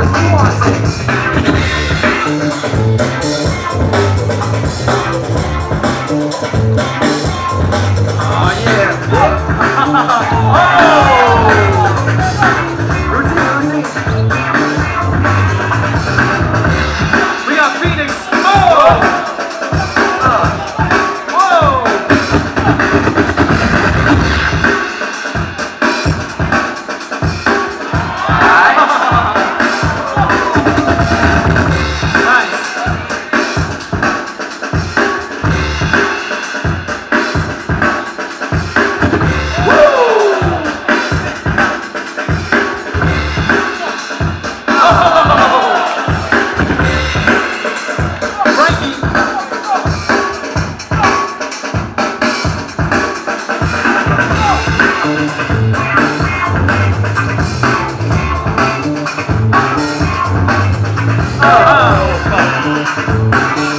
wants it? opa.